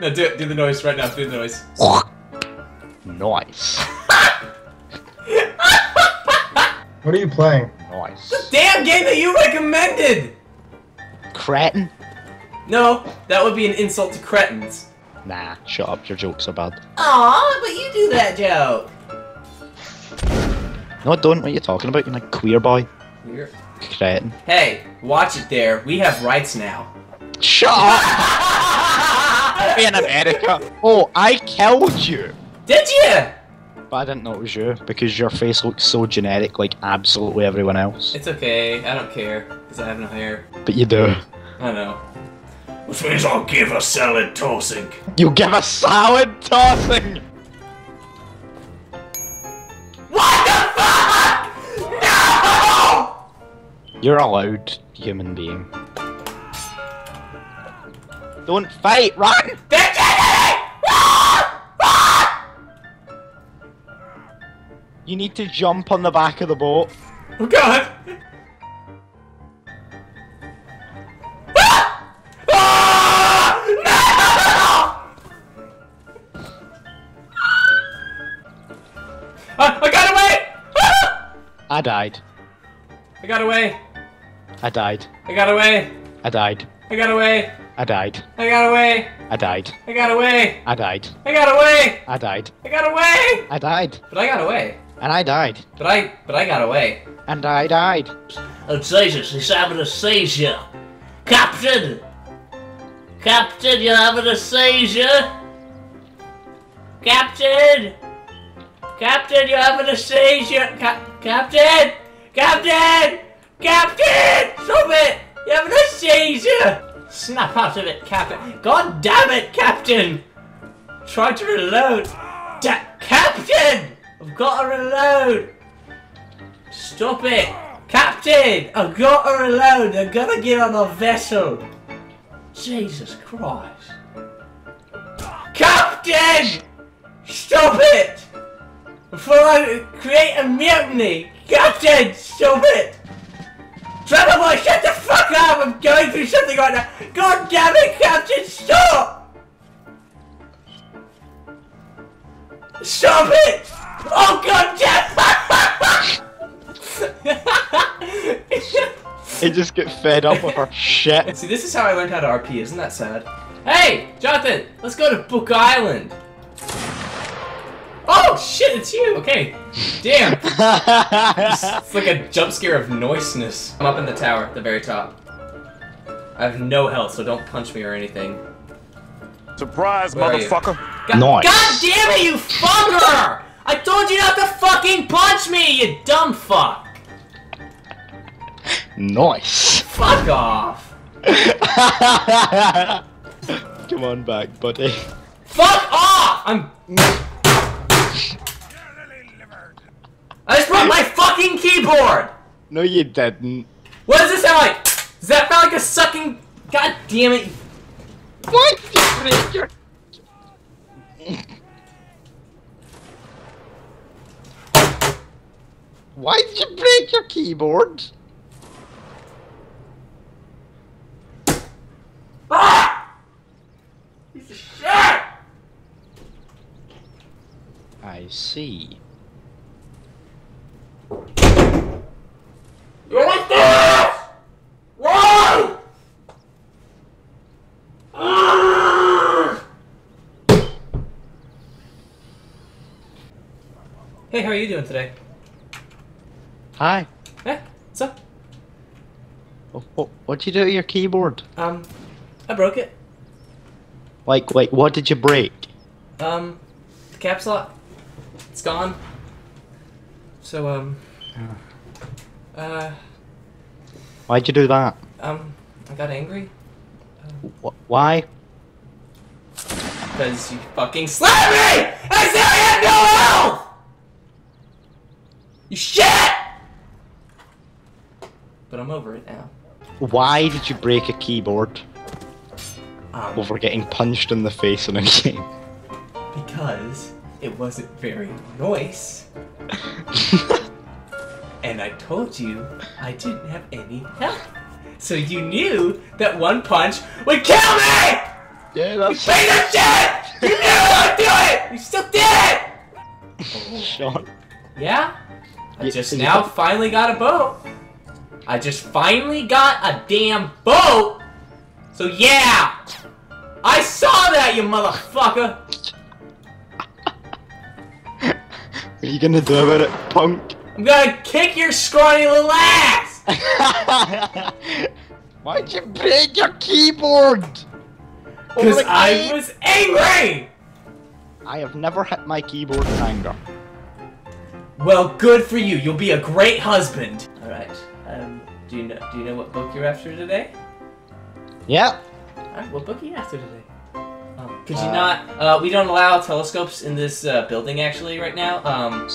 No, do it. Do the noise right now. Do the noise. Nice. What are you playing? Nice. The damn game that you recommended! Cretin? No, that would be an insult to cretins. Nah, shut up, your jokes are bad. Aw, but you do that joke. No, I don't. What are you talking about? You're like queer boy. You're- Cretin. Hey, watch it there. We have rights now. Shut up! in America. Oh, I killed you. Did you? But I didn't know it was you because your face looks so generic like absolutely everyone else. It's okay. I don't care because I have no hair. But you do. I know. Which means I'll give a salad tossing. You give a salad tossing! What the fuck? No! You're allowed, human being. Don't fight, run! They're getting it! You need to jump on the back of the boat. Oh god! Ah! No! I got away! I died. I got away! I died. I got away! I died. I got away! I died. I got away! I died. I got away! I died. I got away! I died. I got away! I died. But I got away. And I died. But I but I got away. And I died. Oh Jesus, he's having a seizure. Captain! Captain, you're having a seizure! Captain! Captain, you're having a seizure! Cap Captain! Captain! Captain! Stop it! You're having a seizure! Snap out of it, Captain! God damn it, Captain! Try to reload! Da Captain! I've got to reload! Stop it! Captain! I've got to reload! I'm gonna get on a vessel! Jesus Christ! Captain! Stop it! Before I create a mutiny! Captain! Stop it! Trevor boy, shut the fuck up! I'm going through something right now! God damn it, Captain! Stop! Stop it! Oh god damn! I just get fed up with our shit. See, this is how I learned how to RP, isn't that sad? Hey, Jonathan, let's go to Book Island. Oh shit, it's you. Okay, damn. It's like a jump scare of noiseness. I'm up in the tower at the very top. I have no health, so don't punch me or anything. Surprise, Where motherfucker. God, Nice. God damn it, you fucker! I told you not to fucking punch me, you dumb fuck! nice. Fuck off! Come on back, buddy. Fuck off! I'm. I just broke my fucking keyboard! No, you didn't. What does this sound like? Does that sound like a sucking. God damn it. What? You break your... Why did you break your keyboard? Ah! Piece of shit! I see. You like this? Why? Ah! Hey, how are you doing today? Hi. Eh, what's up? What, what, what'd you do to your keyboard? Um, I broke it. Like, like, what did you break? Um, the caps lock. It's gone. So, um, uh, Why'd you do that? um, I got angry Wh- why? because you fucking slapped me! I said I had no! You shit! But I'm over it now. Why did you break a keyboard Um, over getting punched in the face in a game? because it wasn't very nice. And I told you I didn't have any help. So you knew that one punch would kill me! Yeah, You that's piece of shit! You knew I would do it! You still did it! Sean. Yeah? I just yeah. now finally got a boat. I just finally got a damn boat. So yeah! I saw that, you motherfucker! What are you gonna do about it, punk? I'm gonna kick your scrawny little ass! Why'd you break your keyboard? Because I was angry! I have never hit my keyboard in anger. Well, good for you. You'll be a great husband. All right. Um, do you know? Do you know what book you're after today? Yeah. Alright, what book are you after today? Um, could you Uh, not? Uh, we don't allow telescopes in this uh, building actually right now. Um,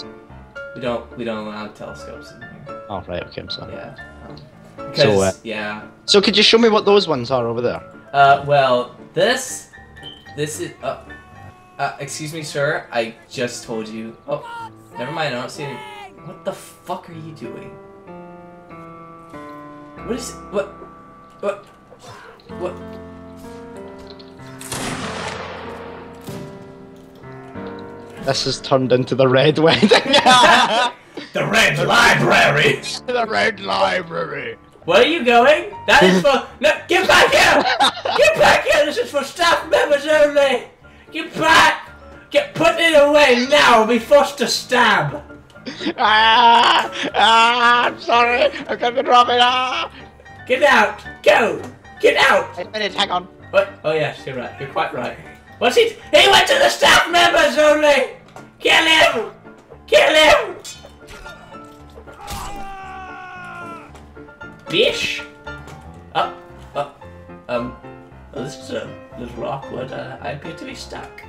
we don't. We don't allow telescopes in here. Oh right, okay, I'm sorry. Yeah. Um, because So, uh, yeah. So could you show me what those ones are over there? Uh, well, this, this is. Uh, uh, excuse me, sir. I just told you. Oh, never mind. I don't see any. What the fuck are you doing? What is? What? What? What? This has turned into the red wedding. The Red Library. the red library. Where are you going? That is for no. Get back here! Get back here! This is for staff members only. Get back! Get put it away now. Or be forced to stab. Ah, ah, I'm sorry. I'm gonna drop it. Ah. Get out! Go! Get out! Wait a minute, hang on. What? Oh yes, you're right. You're quite right. What's he? He went to the staff members only. Kill him! Kill him! Bish. Oh, oh, um. Well, this is a little awkward. Uh, I appear to be stuck.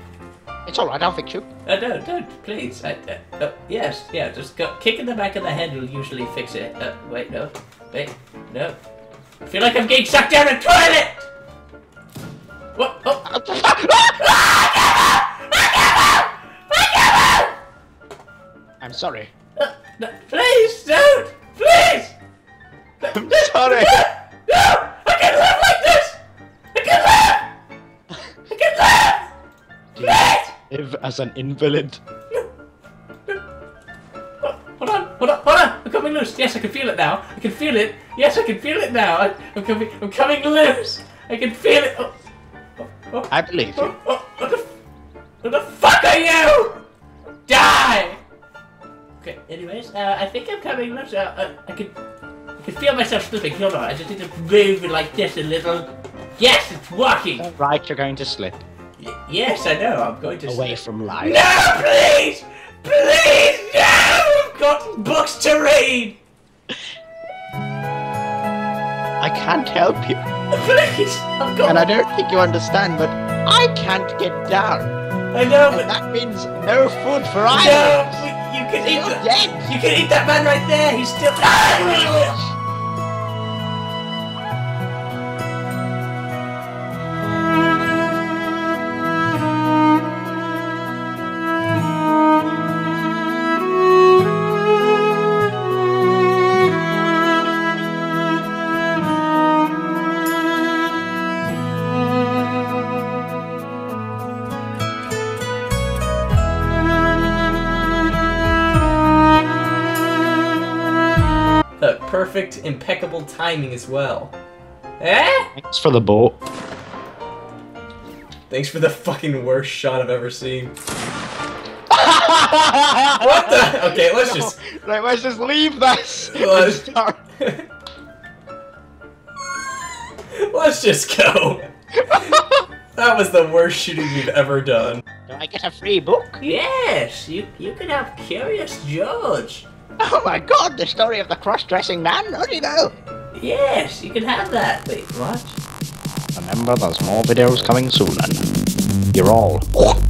It's alright, I'll fix you. Uh, no, don't, please. I, uh, uh, yes, yeah, just go. Kick in the back of the head will usually fix it. Uh, wait, no. Wait, no. I feel like I'm getting sucked down a toilet! What? Oh! I'm sorry. Uh, no, please, don't! Please! I'm sorry. As an invalid. Hold on, hold on, hold on! I'm coming loose. Yes, I can feel it now. I can feel it. Yes, I can feel it now. I, I'm coming. I'm coming loose. I can feel it. Oh, oh, oh, I believe you. oh, oh, what the? What the fuck are you? Die! Okay. Anyways, uh, I think I'm coming loose. Uh, uh, I can. I can feel myself slipping. Hold on. I just need to move it like this a little. Yes, it's working. Right, you're going to slip Y- yes, I know. I'm going to. away from life. No, please! Please, no! I've got books to read! I can't help you. Please! I've got... And I don't think you understand, but I can't get down. I know, And but... that means no food for No! either. we- You can eat that... You can eat that man right there! He's still... Perfect, impeccable timing as well. Eh? Thanks for the boat. Thanks for the fucking worst shot I've ever seen. What the? Okay, let's just... Right, let's just leave this. Well, and start- Let's just go. That was the worst shooting you've ever done. Do I get a free book? Yes, you you can have Curious George. Oh my god, the story of the cross-dressing man? How do you know? Yes, you can have that. Wait, what? Remember, there's more videos coming soon, and you're all